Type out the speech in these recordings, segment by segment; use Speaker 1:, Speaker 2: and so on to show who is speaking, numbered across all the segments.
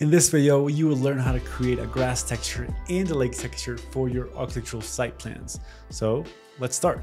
Speaker 1: In this video, you will learn how to create a grass texture and a lake texture for your architectural site plans. So let's start.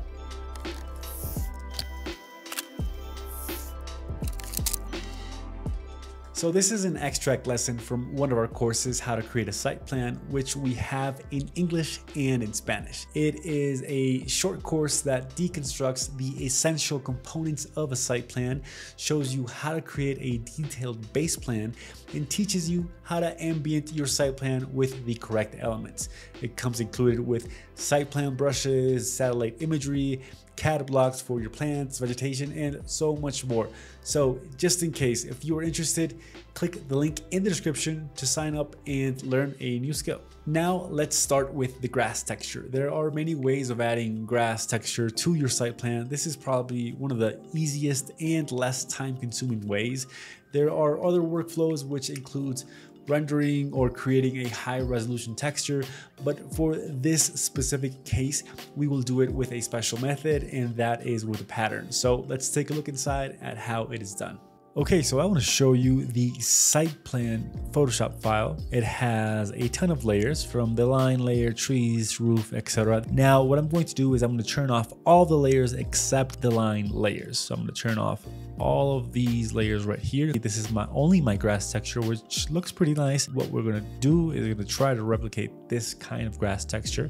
Speaker 1: So this is an extract lesson from one of our courses, How to Create a Site Plan, which we have in English and in Spanish. It is a short course that deconstructs the essential components of a site plan, shows you how to create a detailed base plan, and teaches you how to ambient your site plan with the correct elements. It comes included with site plan brushes, satellite imagery, CAD blocks for your plants, vegetation, and so much more. So just in case, if you are interested, click the link in the description to sign up and learn a new skill. Now let's start with the grass texture. There are many ways of adding grass texture to your site plan. This is probably one of the easiest and less time consuming ways. There are other workflows which includes rendering or creating a high resolution texture. But for this specific case, we will do it with a special method and that is with a pattern. So let's take a look inside at how it is done. Okay, so I want to show you the site plan Photoshop file. It has a ton of layers from the line layer, trees, roof, etc. Now, what I'm going to do is I'm going to turn off all the layers except the line layers. So I'm going to turn off all of these layers right here. This is my only my grass texture, which looks pretty nice. What we're gonna do is we're gonna try to replicate this kind of grass texture.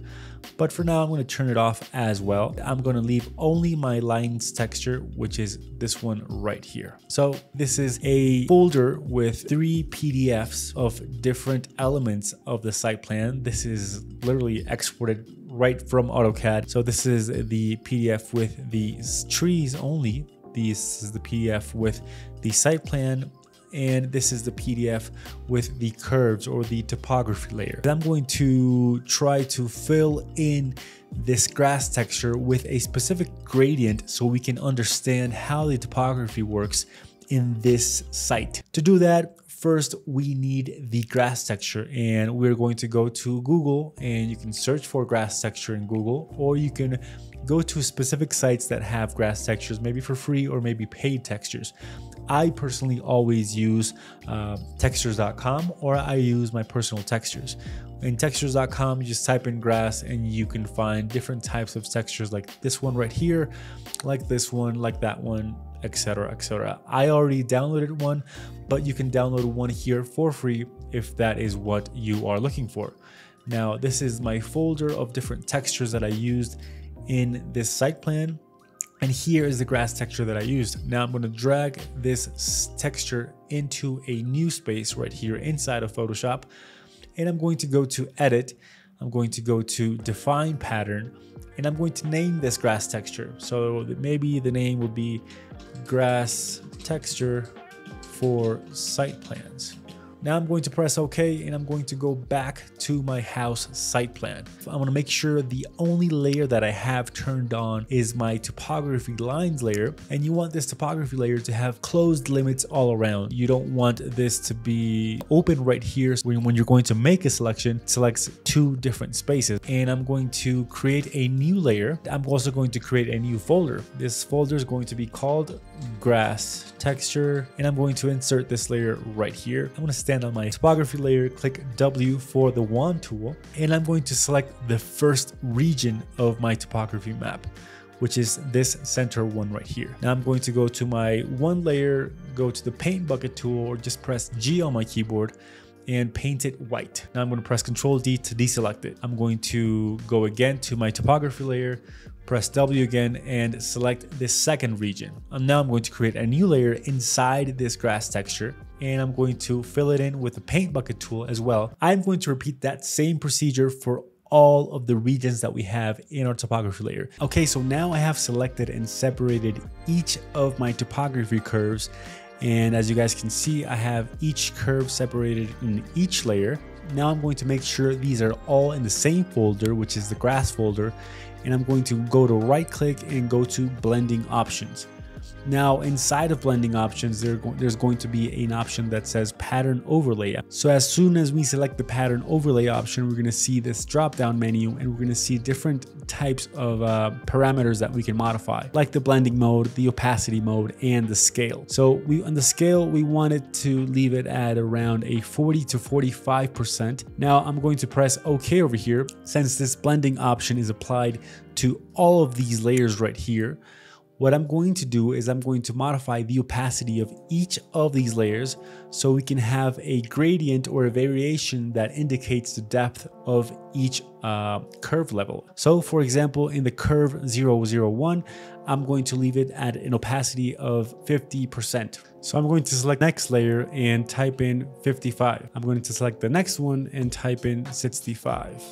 Speaker 1: But for now, I'm gonna turn it off as well. I'm gonna leave only my lines texture, which is this one right here. So this is a folder with three PDFs of different elements of the site plan. This is literally exported right from AutoCAD. So this is the PDF with the trees only this is the PDF with the site plan and this is the PDF with the curves or the topography layer. I'm going to try to fill in this grass texture with a specific gradient so we can understand how the topography works in this site. To do that, first we need the grass texture and we're going to go to Google and you can search for grass texture in Google or you can go to specific sites that have grass textures, maybe for free or maybe paid textures. I personally always use uh, textures.com or I use my personal textures. In textures.com, you just type in grass and you can find different types of textures like this one right here, like this one, like that one, etc. etc. I already downloaded one, but you can download one here for free if that is what you are looking for. Now, this is my folder of different textures that I used in this site plan. And here is the grass texture that I used. Now I'm going to drag this texture into a new space right here inside of Photoshop. And I'm going to go to edit. I'm going to go to define pattern and I'm going to name this grass texture. So maybe the name will be grass texture for site plans. Now I'm going to press OK and I'm going to go back to my house site plan. I want to make sure the only layer that I have turned on is my topography lines layer. And you want this topography layer to have closed limits all around. You don't want this to be open right here. When, when you're going to make a selection, selects two different spaces. And I'm going to create a new layer. I'm also going to create a new folder. This folder is going to be called grass texture. And I'm going to insert this layer right here. I'm going to stand on my topography layer, click W for the wand tool, and I'm going to select the first region of my topography map which is this center one right here. Now I'm going to go to my one layer, go to the paint bucket tool or just press G on my keyboard and paint it white. Now I'm going to press Control D to deselect it. I'm going to go again to my topography layer, press W again and select this second region. And now I'm going to create a new layer inside this grass texture and I'm going to fill it in with the paint bucket tool as well. I'm going to repeat that same procedure for all of the regions that we have in our topography layer. Okay, so now I have selected and separated each of my topography curves. And as you guys can see, I have each curve separated in each layer. Now I'm going to make sure these are all in the same folder, which is the grass folder. And I'm going to go to right click and go to blending options. Now inside of blending options, there's going to be an option that says pattern overlay. So as soon as we select the pattern overlay option, we're going to see this drop down menu and we're going to see different types of uh, parameters that we can modify, like the blending mode, the opacity mode, and the scale. So we on the scale, we wanted to leave it at around a 40 to 45%. Now I'm going to press OK over here since this blending option is applied to all of these layers right here. What I'm going to do is I'm going to modify the opacity of each of these layers so we can have a gradient or a variation that indicates the depth of each uh, curve level. So for example, in the curve 001, I'm going to leave it at an opacity of 50%. So I'm going to select next layer and type in 55. I'm going to select the next one and type in 65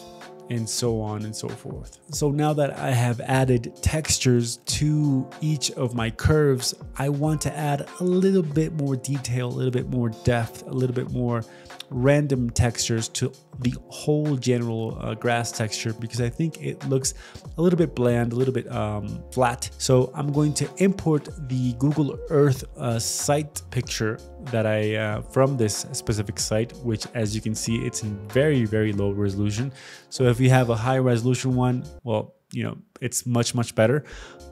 Speaker 1: and so on and so forth. So now that I have added textures to each of my curves, I want to add a little bit more detail, a little bit more depth, a little bit more random textures to the whole general uh, grass texture because I think it looks a little bit bland, a little bit um, flat. So I'm going to import the Google Earth uh, site picture that I uh, from this specific site, which as you can see, it's in very, very low resolution. So if you have a high resolution one, well, you know, it's much, much better.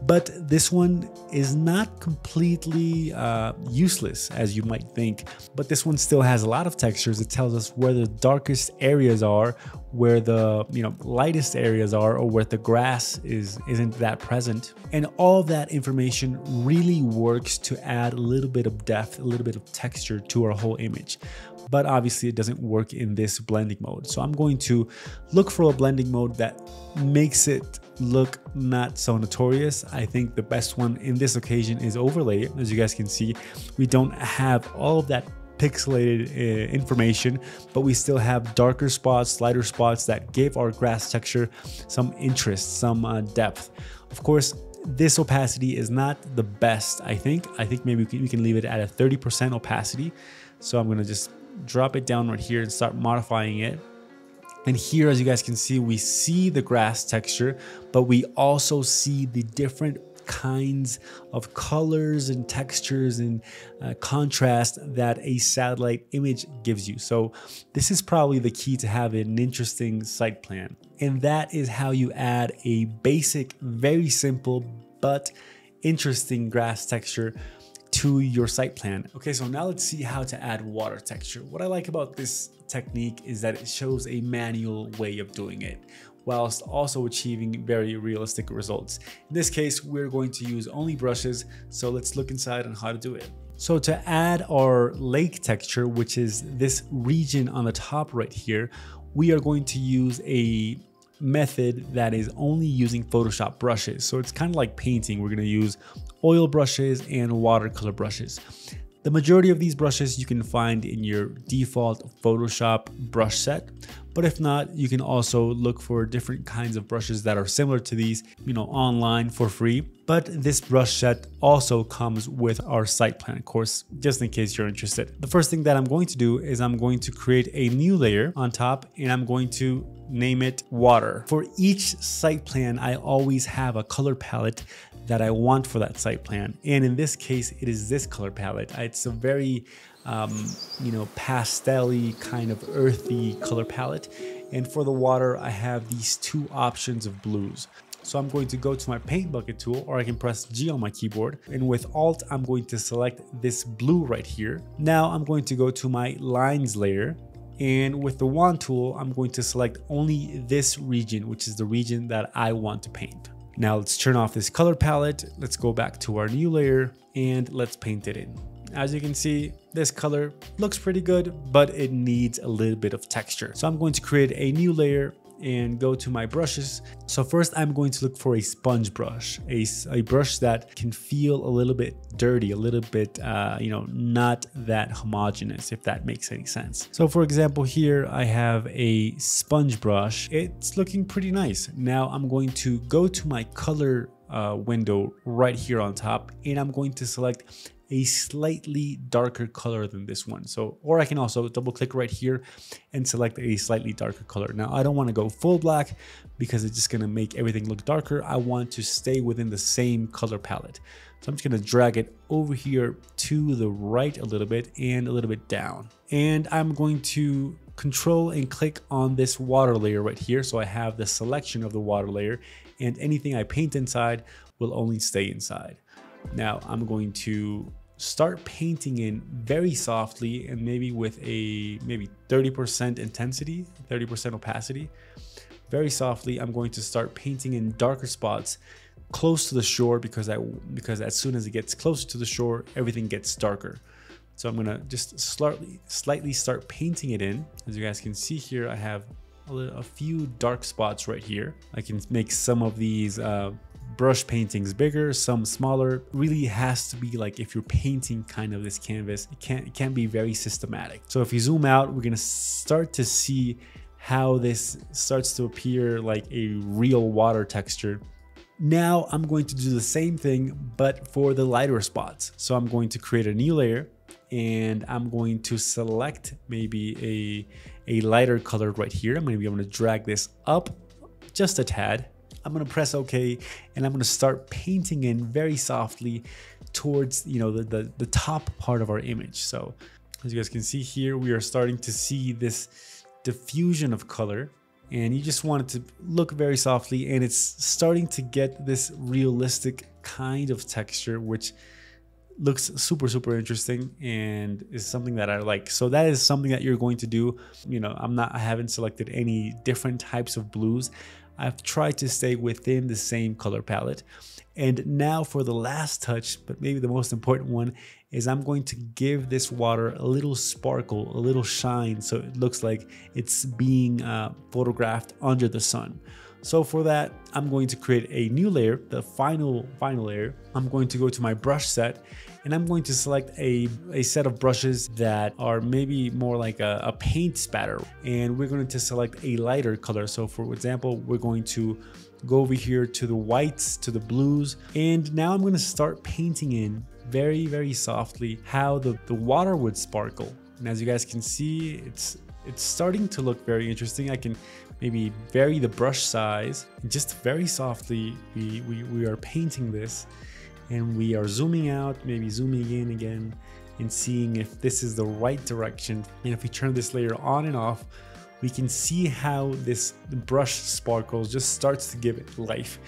Speaker 1: But this one is not completely uh, useless as you might think. But this one still has a lot of textures. It tells us where the darkest areas are, where the you know lightest areas are, or where the grass is isn't that present. And all that information really works to add a little bit of depth, a little bit of texture to our whole image but obviously it doesn't work in this blending mode. So I'm going to look for a blending mode that makes it look not so notorious. I think the best one in this occasion is overlay. As you guys can see, we don't have all of that pixelated uh, information, but we still have darker spots, lighter spots that give our grass texture some interest, some uh, depth. Of course, this opacity is not the best, I think. I think maybe we can, leave it at a 30% opacity. So I'm gonna just drop it down right here and start modifying it. And here, as you guys can see, we see the grass texture, but we also see the different kinds of colors and textures and uh, contrast that a satellite image gives you. So this is probably the key to have an interesting site plan. And that is how you add a basic, very simple, but interesting grass texture to your site plan. Okay, so now let's see how to add water texture. What I like about this technique is that it shows a manual way of doing it whilst also achieving very realistic results. In this case, we're going to use only brushes, so let's look inside on how to do it. So to add our lake texture, which is this region on the top right here, we are going to use a method that is only using Photoshop brushes. So it's kind of like painting. We're going to use oil brushes and watercolor brushes. The majority of these brushes you can find in your default Photoshop brush set, but if not, you can also look for different kinds of brushes that are similar to these, you know, online for free. But this brush set also comes with our site plan course, just in case you're interested. The first thing that I'm going to do is I'm going to create a new layer on top and I'm going to name it water. For each site plan, I always have a color palette that I want for that site plan. And in this case, it is this color palette. It's a very, um, you know, pastel kind of earthy color palette. And for the water, I have these two options of blues. So I'm going to go to my paint bucket tool or I can press G on my keyboard and with alt I'm going to select this blue right here. Now I'm going to go to my lines layer and with the wand tool I'm going to select only this region which is the region that I want to paint. Now let's turn off this color palette. Let's go back to our new layer and let's paint it in. As you can see, this color looks pretty good, but it needs a little bit of texture. So I'm going to create a new layer and go to my brushes. So first I'm going to look for a sponge brush, a, a brush that can feel a little bit dirty, a little bit, uh, you know, not that homogeneous, if that makes any sense. So for example, here I have a sponge brush. It's looking pretty nice. Now I'm going to go to my color uh, window right here on top and I'm going to select a slightly darker color than this one. So, or I can also double click right here and select a slightly darker color. Now I don't want to go full black because it's just going to make everything look darker. I want to stay within the same color palette. So I'm just gonna drag it over here to the right a little bit and a little bit down. And I'm going to control and click on this water layer right here. So I have the selection of the water layer and anything I paint inside will only stay inside. Now I'm going to start painting in very softly and maybe with a maybe 30% intensity, 30% opacity. Very softly, I'm going to start painting in darker spots close to the shore because I because as soon as it gets closer to the shore, everything gets darker. So I'm gonna just slightly slightly start painting it in. As you guys can see here, I have a, little, a few dark spots right here. I can make some of these uh, brush paintings bigger, some smaller. Really has to be like if you're painting kind of this canvas, it can't, it can't be very systematic. So if you zoom out, we're gonna start to see how this starts to appear like a real water texture. Now I'm going to do the same thing, but for the lighter spots. So I'm going to create a new layer and I'm going to select maybe a, a lighter color right here. I'm gonna be able to drag this up just a tad I'm gonna press OK and I'm gonna start painting in very softly towards you know the, the, the top part of our image. So as you guys can see here, we are starting to see this diffusion of color and you just want it to look very softly and it's starting to get this realistic kind of texture which looks super super interesting and is something that I like. So that is something that you're going to do. You know I'm not I haven't selected any different types of blues I've tried to stay within the same color palette. And now for the last touch, but maybe the most important one, is I'm going to give this water a little sparkle, a little shine, so it looks like it's being uh, photographed under the sun. So for that, I'm going to create a new layer, the final, final layer. I'm going to go to my brush set and I'm going to select a, a set of brushes that are maybe more like a, a paint spatter. And we're going to select a lighter color. So for example, we're going to go over here to the whites, to the blues. And now I'm going to start painting in very, very softly how the, the water would sparkle. And as you guys can see, it's it's starting to look very interesting. I can maybe vary the brush size just very softly we, we, we are painting this and we are zooming out, maybe zooming in again and seeing if this is the right direction. And if we turn this layer on and off, we can see how this brush sparkles just starts to give it life.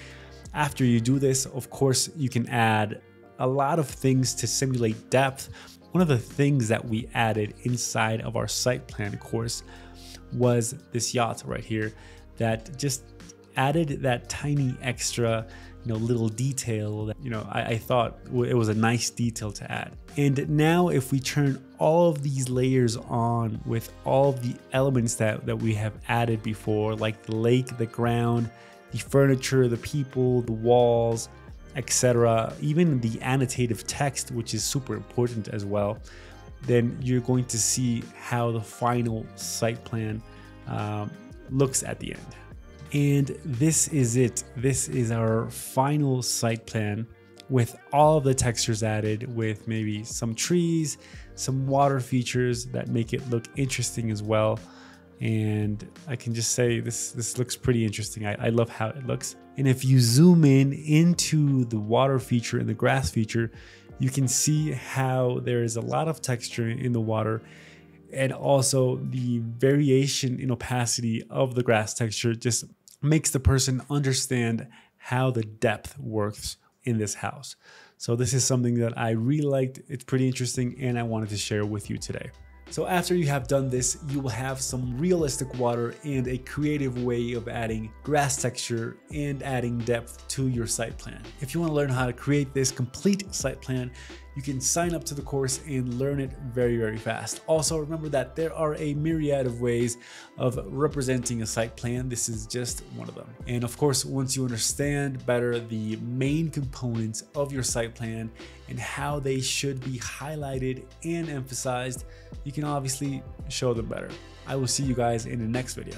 Speaker 1: After you do this, of course, you can add a lot of things to simulate depth. One of the things that we added inside of our site plan course was this yacht right here that just added that tiny extra you know little detail that you know I, I, thought it was a nice detail to add. And now if we turn all of these layers on with all the elements that that we have added before like the lake the ground the furniture the people the walls etc even the annotative text which is super important as well then you're going to see how the final site plan um, looks at the end. And this is it. This is our final site plan with all the textures added with maybe some trees, some water features that make it look interesting as well. And I can just say this, this looks pretty interesting. I, I love how it looks. And if you zoom in into the water feature and the grass feature, you can see how there is a lot of texture in the water and also the variation in opacity of the grass texture just makes the person understand how the depth works in this house. So this is something that I really liked. It's pretty interesting and I wanted to share with you today. So after you have done this, you will have some realistic water and a creative way of adding grass texture and adding depth to your site plan. If you want to learn how to create this complete site plan, you can sign up to the course and learn it very, very fast. Also, remember that there are a myriad of ways of representing a site plan. This is just one of them. And of course, once you understand better the main components of your site plan and how they should be highlighted and emphasized, you can obviously show them better. I will see you guys in the next video.